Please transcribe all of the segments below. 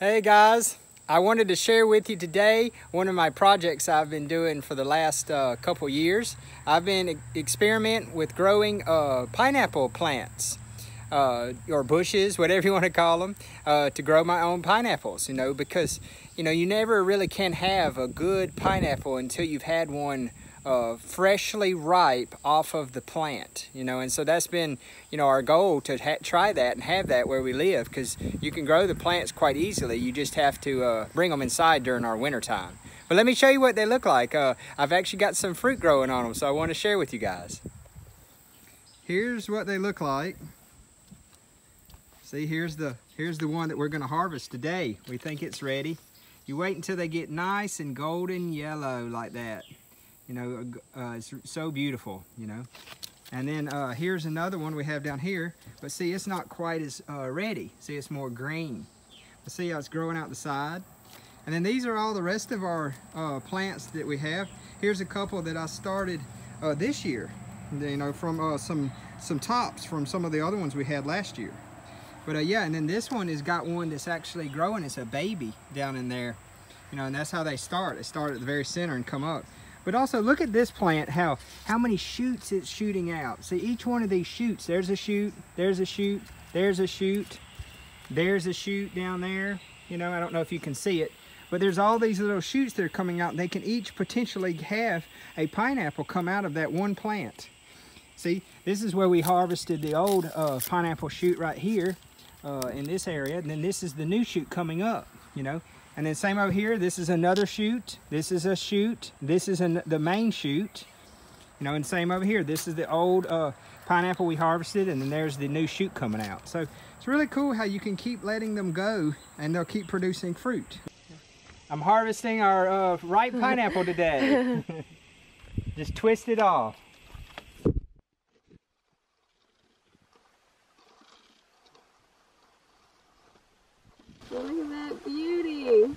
Hey guys, I wanted to share with you today one of my projects I've been doing for the last uh, couple years. I've been experimenting with growing uh, pineapple plants. Uh, or bushes, whatever you want to call them, uh, to grow my own pineapples, you know, because, you know, you never really can have a good pineapple until you've had one uh, freshly ripe off of the plant, you know, and so that's been, you know, our goal to try that and have that where we live because you can grow the plants quite easily. You just have to uh, bring them inside during our winter time. But let me show you what they look like. Uh, I've actually got some fruit growing on them, so I want to share with you guys. Here's what they look like. See, here's the, here's the one that we're going to harvest today. We think it's ready. You wait until they get nice and golden yellow like that. You know, uh, it's so beautiful, you know. And then uh, here's another one we have down here, but see, it's not quite as uh, ready. See, it's more green. But see how it's growing out the side? And then these are all the rest of our uh, plants that we have. Here's a couple that I started uh, this year, you know, from uh, some, some tops from some of the other ones we had last year. But yeah, and then this one has got one that's actually growing. It's a baby down in there, you know, and that's how they start. They start at the very center and come up. But also look at this plant, how, how many shoots it's shooting out. See each one of these shoots, there's a shoot, there's a shoot, there's a shoot, there's a shoot down there. You know, I don't know if you can see it, but there's all these little shoots that are coming out. They can each potentially have a pineapple come out of that one plant. See, this is where we harvested the old uh, pineapple shoot right here uh, in this area. And then this is the new shoot coming up, you know. And then same over here, this is another shoot. This is a shoot. This is an, the main shoot. You know, and same over here. This is the old uh, pineapple we harvested, and then there's the new shoot coming out. So it's really cool how you can keep letting them go, and they'll keep producing fruit. I'm harvesting our uh, ripe pineapple today. Just twist it off. Look at that beauty.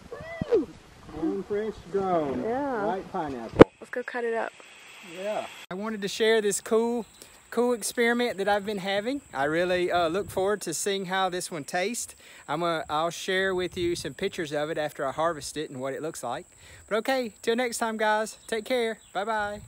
Woo! fresh grown. Yeah. White pineapple. Let's go cut it up. Yeah. I wanted to share this cool cool experiment that I've been having. I really uh, look forward to seeing how this one tastes. I'm gonna, I'll share with you some pictures of it after I harvest it and what it looks like. But okay, till next time guys, take care, bye-bye.